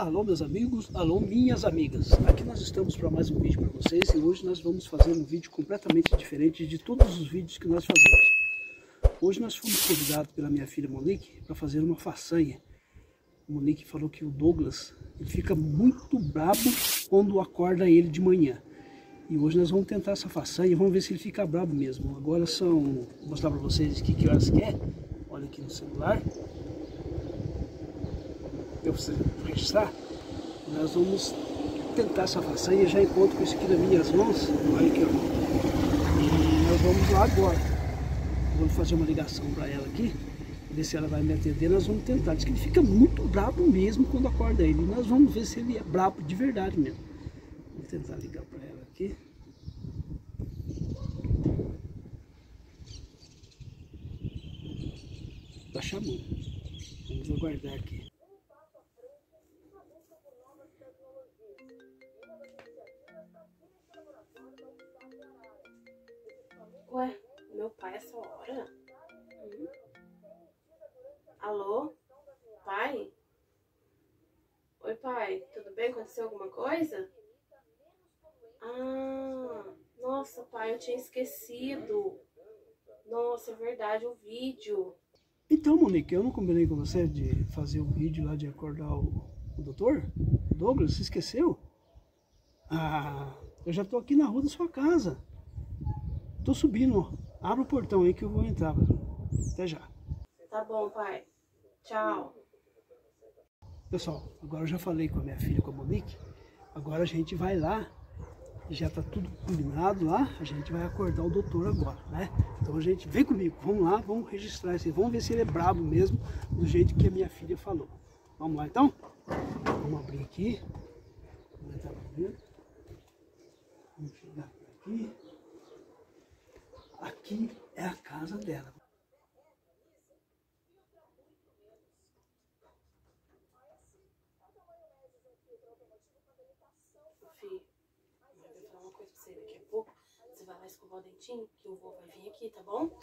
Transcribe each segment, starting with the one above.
Alô meus amigos, alô minhas amigas. Aqui nós estamos para mais um vídeo para vocês e hoje nós vamos fazer um vídeo completamente diferente de todos os vídeos que nós fazemos. Hoje nós fomos convidados pela minha filha Monique para fazer uma façanha. A Monique falou que o Douglas ele fica muito brabo quando acorda ele de manhã. E hoje nós vamos tentar essa façanha, vamos ver se ele fica brabo mesmo. Agora são, vou mostrar para vocês que, que horas que é. Olha aqui no celular eu preciso nós vamos tentar essa façanha, já encontro com isso aqui nas minhas mãos, olha aqui, ó. E nós vamos lá agora. Vamos fazer uma ligação para ela aqui, ver se ela vai me atender, nós vamos tentar. Diz que ele fica muito brabo mesmo quando acorda ele. Nós vamos ver se ele é brabo de verdade mesmo. Vou tentar ligar para ela aqui. Tá chamando. Vamos aguardar aqui. Ué, meu pai essa hora? Hum? Alô? Pai? Oi, pai, tudo bem? Aconteceu alguma coisa? Ah, nossa, pai, eu tinha esquecido. Nossa, é verdade, o vídeo. Então, Monique, eu não combinei com você de fazer o um vídeo lá de acordar o, o doutor? Douglas, você esqueceu? Ah, eu já tô aqui na rua da sua casa. Tô subindo, Abre o portão aí que eu vou entrar. Até já. Tá bom, pai. Tchau. Pessoal, agora eu já falei com a minha filha, com a Monique. Agora a gente vai lá. Já tá tudo combinado lá. A gente vai acordar o doutor agora, né? Então a gente, vem comigo. Vamos lá, vamos registrar esse. Vamos ver se ele é brabo mesmo, do jeito que a minha filha falou. Vamos lá então? Vamos abrir aqui. Vamos entrar pra dentro. Vamos chegar por aqui. É a casa dela. Fih, vou falar uma coisa pra você daqui a pouco. Você vai lá escovar o dentinho, que o vô vai vir aqui, tá bom?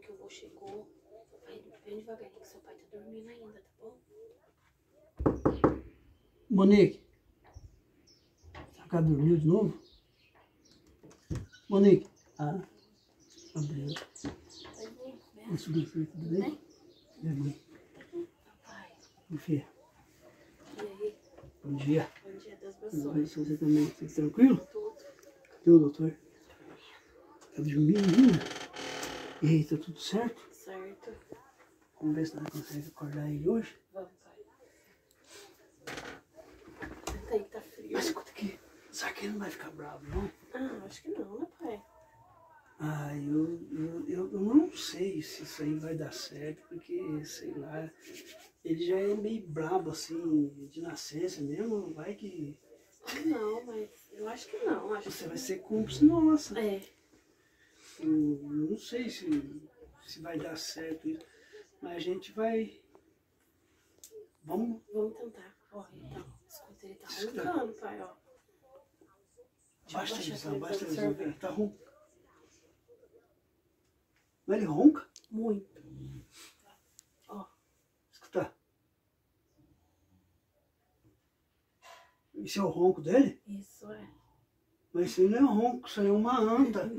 Que o vô chegou. Vai bem devagarinho que seu pai tá dormindo ainda, tá bom? Monique. Sacá dormiu de novo? Monique. Ah, abriu. Vem subir, tudo bem? Vem, mãe. Papai, Confia. e aí? Bom dia. Bom dia, Deus Tudo abençoe. bem? Você também? Tudo tranquilo? Tudo. O doutor? Tá dormindo ainda? E aí, tá tudo certo? Certo. Vamos ver se nós conseguimos acordar ele hoje. Vamos, pai. Senta aí que tá frio. Mas escuta aqui, será que ele não vai ficar bravo, não? Ah, acho que não, né, pai? Ah, eu, eu, eu, eu não sei se isso aí vai dar certo, porque, sei lá, ele já é meio brabo, assim, de nascença mesmo, vai que não, mas eu acho que não. Acho você que vai ser cúmplice nossa. É. Não sei se, se vai dar certo isso, mas a gente vai... Vamos... Vamos tentar. Ó, então. Escuta, ele tá Escuta. roncando, pai, ó. Baixa a televisão, pra baixa a ele televisão, absorver. cara, tá ronco. Mas ele ronca? Muito. Escuta. Esse é o ronco dele? Isso, é. Mas isso não é ronco, isso é uma anta.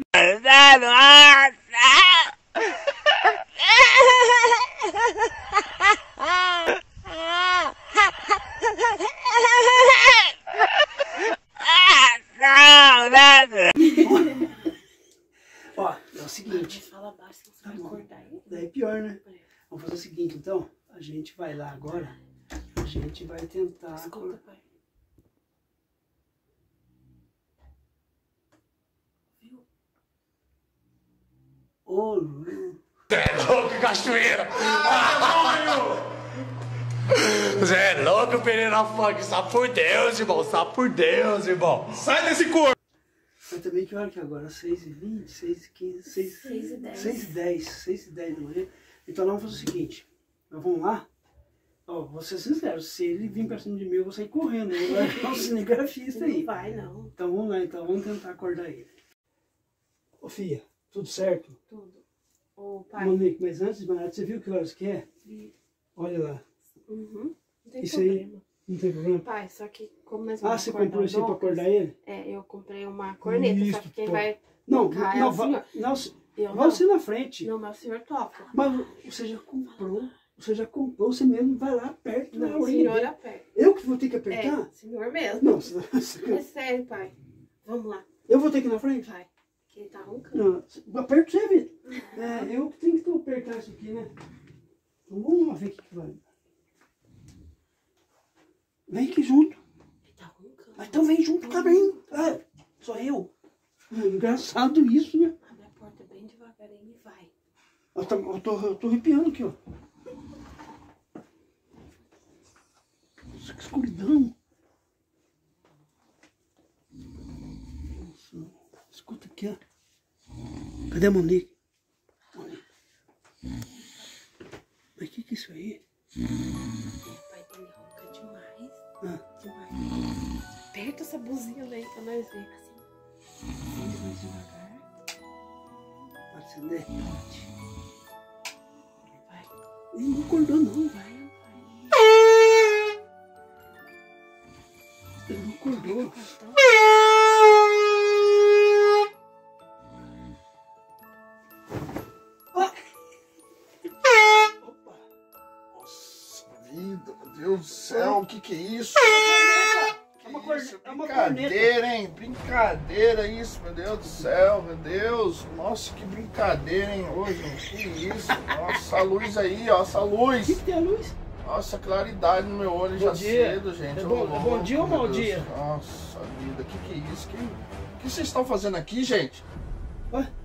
Ó, é o seguinte, fala baixo, você Tá vai acordar ele. daí é pior, né? Vamos fazer o seguinte, então. A gente vai lá agora. A gente vai tentar... Escuta, pai. Ô, Lu. louco, cachoeira! Você é louco, Pereira Funk, só por Deus, irmão, só por Deus, irmão. Sai desse corpo! Mas também que hora que é agora? 6 e 20, 6 e 15, 6, 6 e 10. 6 e 10, 6 e 10 da manhã. Então nós vamos fazer o seguinte, nós vamos lá, ó, vou ser sincero, se ele vir pra cima de mim, eu vou sair correndo, eu vou levar um cinegrafista aí. Não vai, não. Então vamos lá, então, vamos tentar acordar ele. Ô filha, tudo certo? Tudo. Ô, pai. Monique, mas antes de mais nada, você viu que horas que é? vi. Olha lá, Uhum. Não tem Isso aí- problema. não tem problema. Pai, só que como nós Ah, vamos você acordar comprou isso aí pra acordar ele? É, eu comprei uma corneta, Isso, só que quem pô. vai Não, tocar é não, o senhor. não, Eu vai não. você na frente. Não, mas o senhor toca. Mas você já comprou, você já comprou, você mesmo vai lá perto da Não, o orelha senhor dele. aperta. Eu que vou ter que É, apertar? senhor mesmo. Não, você- você- É sério, pai. Vamos lá, eu vou ter que ir na frente? vai. Ele tá roncando. Não, aperta você, Vitor. É, eu que tenho que apertar isso aqui, né? Então vamos lá ver o que, que vai. Vem aqui junto. Ele tá roncando. Ah, Então vem junto também. Ah, só eu. É engraçado isso, né? Abre a porta bem devagarinho e vai. Eu tô, eu tô, eu tô arrepiando aqui, ó. Nossa, que escuridão. Nossa, escuta aqui, ó. Cadê a Monique? Monique. Mas o que que é isso aí? Pai, ele ronca demais. Ah, Demais. Aperta essa buzina aí pra nós ver. Assim. Acende mais devagar. pode acender? Vai. Ih, não acordou não. Vai. Ele não acordou. Então, Opa. Que que é isso? É uma, Que corne- isso? é uma corneta. Brincadeira, hein? Brincadeira isso, meu Deus do céu, meu Deus. Nossa, que brincadeira, hein, hoje, que isso? Nossa, a luz aí, ó, essa O que, luz. que tem a luz? Nossa, claridade no meu olho Bom já dia. cedo, gente. É bom- é bom dia ou meu mau dia? Nossa vida, que que é isso? Que, que vocês estão fazendo aqui, gente?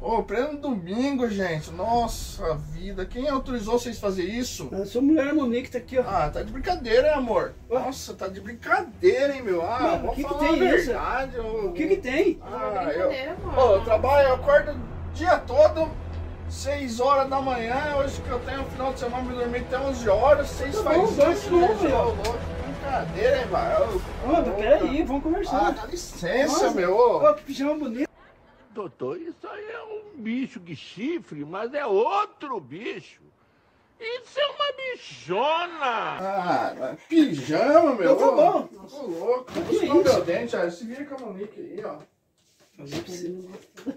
Ô, pleno domingo, gente. Nossa vida, quem autorizou vocês fazer isso? A sua mulher Monique tá aqui, ó. Ah, tá de brincadeira, hein, amor? Ué? Nossa, tá de brincadeira, hein, meu? Ah, Mano, vou o que que tem a isso? verdade. eu- O que que tem? Ah, eu... brincadeira, amor. Ô, eu trabalho, eu acordo o dia todo, 6 horas da manhã, hoje que eu tenho final de semana, me dormir até 11 horas, 6 Tá faz bom, ó. ô, louco, Brincadeira, hein, vai? Ô, peraí, vamos Ah, conversar. dá licença, Nossa. meu. Ó, que pijama bonito. Doutor, isso aí é um bicho de chifre, mas é outro bicho. Isso é uma bichona. Ah, pijama, meu. Então tá Ô, bom. Tô louco. Que isso? o meu dente, ó. Se vira com a Monique aí, ó. Fazer. Tá?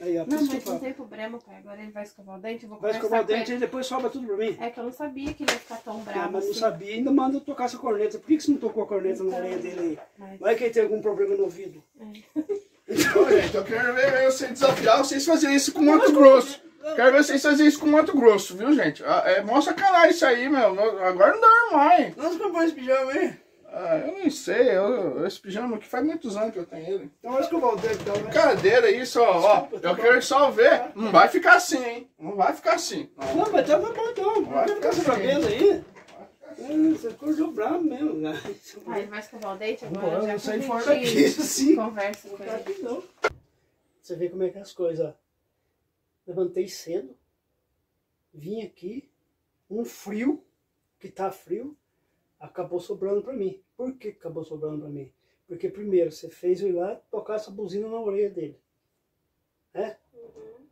Aí, ó, Não, que eu mas não tem problema, pai. Agora ele vai escovar o dente, eu vou Vai escovar o dente ele. e depois sobra tudo pra mim. É que eu não sabia que ele ia ficar tão Ah, bravo mas não assim. sabia, ainda manda eu tocar essa corneta. Por que, que você não tocou a corneta na orelha dele aí? Mas- Vai que ele tem algum problema no ouvido. Ô, gente, eu quero ver você desafiar vocês fazerem isso com Mato Grosso. Quero ver vocês fazerem isso com Mato Grosso, viu, gente? Ah, É mó sacanagem isso aí, meu. Agora não dorme mais. Nós compramos esse pijama aí. Ah, eu não sei. Eu, esse pijama aqui faz muitos anos que eu tenho ele. Então vai escovar o dente, então, né? Brincadeira isso, ó. ó. Desculpa, tá Eu bom. quero só ver. Não vai ficar assim, hein? Não vai ficar assim. Não. Mas então tá bom, então. Não Vai ficar essa brabeza aí. É, Você acordou bravo mesmo, né? Ah, ele vai escovar o dente agora, Vambora, já eu saí que a fora daqui, sim. Conversa com Tá ele. Você vê como é que é as coisas, ó. Levantei cedo, vim aqui, um frio, que tá frio, acabou sobrando pra mim. Por que que acabou sobrando pra mim? Porque primeiro você fez eu ir lá tocar essa buzina na orelha dele. É?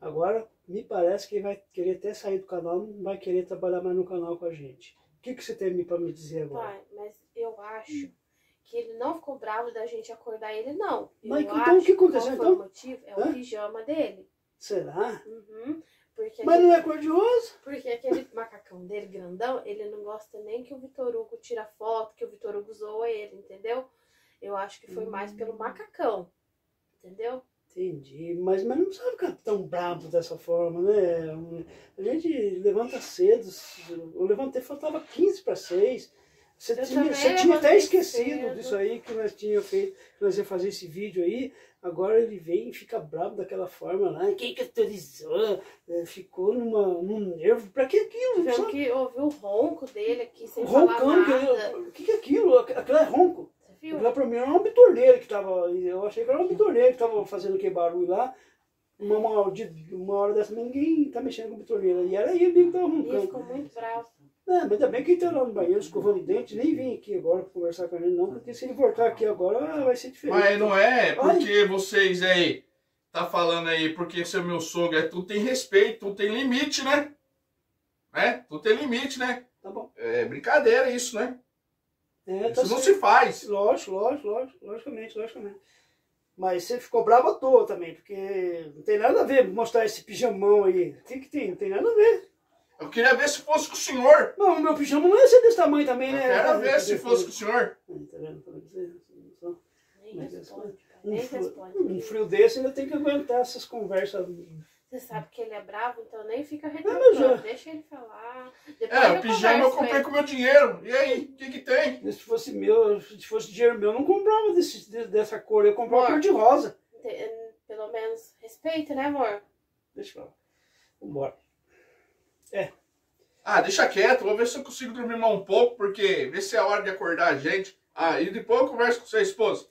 Agora me parece que ele vai querer até sair do canal, não vai querer trabalhar mais no canal com a gente. O que, que você tem pra me dizer agora? Pai, mas eu acho que ele não ficou bravo da gente acordar ele, não. Mas eu então o que aconteceu, então? o motivo? É Hã? o pijama dele. Será? Uhum. Porque, Mas aquele, não é cor-de-rosa? porque aquele macacão dele, grandão, ele não gosta nem que o Vitor Hugo tira foto, que o Vitor Hugo zoa ele, entendeu? Eu acho que foi mais Hum. pelo macacão. Entendeu? Entendi, mas, mas não sabe ficar tão brabo dessa forma, né? A gente levanta cedo, eu levantei, faltava 15 para 6. Você Eu tinha, você tinha até esquecido cedo. disso aí que nós tínhamos feito, que nós ia fazer esse vídeo aí. Agora ele vem e fica bravo daquela forma lá. Quem que autorizou? É, Ficou numa, num nervo. Pra que aquilo? Sabe? que ouvir o ronco dele aqui sem falar Roncando. que nada. O que, que é aquilo? Aquilo é ronco. Fio. Lá pra mim era uma bitorneira que tava. Eu achei que era uma bitorneira que tava fazendo aquele barulho lá. Uma, uma, uma hora dessa ninguém tá mexendo com bitorneira. E era ele que tava E ele roncando. ficou muito bravo. É, mas ainda bem que ele tá lá no banheiro escovando o dente, nem vim aqui agora pra conversar com ele, não, porque se ele voltar aqui agora ah, vai ser diferente. Mas não é porque vocês aí tá falando aí, porque seu meu sogro é tudo tem respeito, tudo tem limite, né? Né? Tudo tem limite, né? Tá bom. É brincadeira isso, né? É, tá Isso não se faz. Lógico, lógico, lógico, logicamente, logicamente. Mas você ficou bravo à toa também, porque não tem nada a ver mostrar esse pijamão aí. O que, que tem? Não tem nada a ver. Eu queria ver se fosse com o senhor. Não, o meu pijama não ia ser desse tamanho também, Eu né? quero ver se fosse com o senhor. Tá vendo? Tá vendo? Só- Nem frio, responde. um frio desse ainda tem que aguentar essas conversas. Você sabe que ele é bravo, então nem fica retratando. já- Deixa ele falar. Depois É, eu o pijama eu com comprei com meu dinheiro. E aí, o que que tem? Se fosse meu, se fosse dinheiro meu, eu não comprava desse, de- dessa cor, eu comprava cor de rosa. Pelo menos respeita, né, amor? Deixa eu falar. Vambora. Ah, deixa quieto, vou ver se eu consigo dormir mais um pouco, porque vê se é a hora de acordar a gente. Ah, e depois eu converso com sua esposa.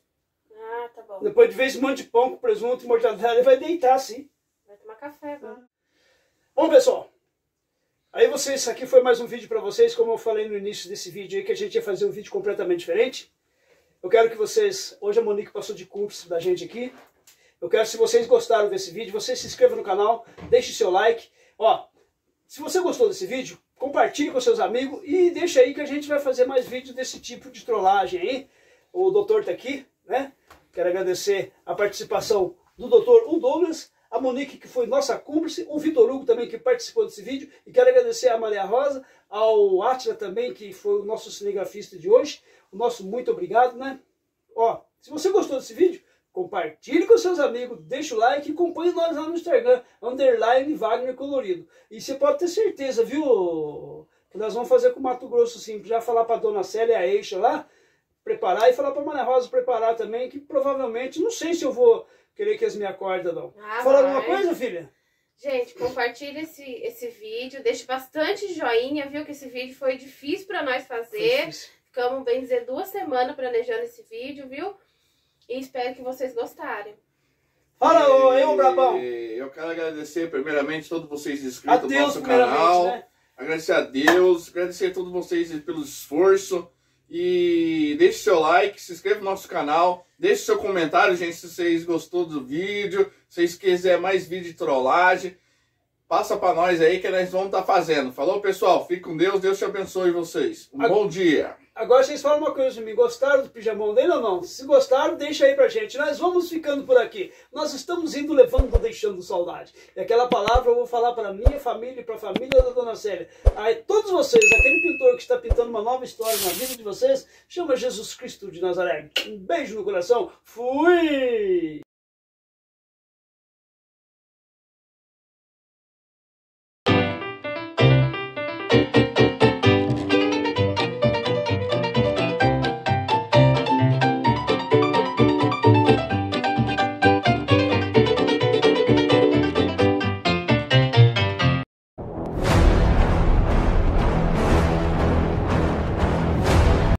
Ah, tá bom. Depois de ver esse monte de pão com presunto e mortadela, ele vai deitar sim. Café agora. Bom, pessoal. Aí vocês, aqui foi mais um vídeo para vocês, como eu falei no início desse vídeo aí, que a gente ia fazer um vídeo completamente diferente. Eu quero que vocês, hoje a Monique passou de cúmplice da gente aqui. Eu quero, se vocês gostaram desse vídeo, vocês se inscrevam no canal, deixe seu like. Ó, se você gostou desse vídeo, compartilhe com seus amigos e deixa aí que a gente vai fazer mais vídeos desse tipo de trollagem aí. O doutor tá aqui, né? Quero agradecer a participação do doutor Douglas, a Monique, que foi nossa cúmplice, o Vitor Hugo também, que participou desse vídeo, e quero agradecer a Maria Rosa, ao Atila também, que foi o nosso cinegrafista de hoje. O nosso muito obrigado, né? Ó, se você gostou desse vídeo, compartilhe com seus amigos, deixa o like e acompanhe nós lá no Instagram, underline Wagner Colorido. E você pode ter certeza, viu, que nós vamos fazer com o Mato Grosso sim, já falar para dona Célia, a Eixa lá, preparar e falar para Maria Rosa preparar também, que provavelmente, não sei se eu vou querer que eles me acordem não. Ah, Fala vai. alguma coisa, filha? Gente, compartilha esse, esse vídeo, deixe bastante joinha, viu? Que esse vídeo foi difícil pra nós fazer. Ficamos, bem dizer, duas semanas planejando esse vídeo, viu? E espero que vocês gostarem. Fala, ô, eu, Brabão. Eu quero agradecer primeiramente todos vocês inscritos no Adeus, nosso primeiramente, canal. né? Agradecer a Deus, agradecer a todos vocês pelo esforço. E deixe seu like, se inscreva no nosso canal, deixe seu comentário, gente, se vocês gostou do vídeo, se vocês quiserem mais vídeo de trollagem, passa pra nós aí que nós vamos estar fazendo. Falou, pessoal? Fique com Deus, Deus te abençoe vocês. Um Ag- bom dia. Agora vocês falam uma coisa mim, gostaram do pijamão dele ou não? Se gostaram, deixa aí pra gente. Nós vamos ficando por aqui. Nós estamos indo levando, deixando saudade. E aquela palavra eu vou falar para minha família e para a família da Dona Célia. Aí todos vocês, aquele pintor que está pintando uma nova história na vida de vocês, chama Jesus Cristo de Nazaré. Um beijo no coração. Fui!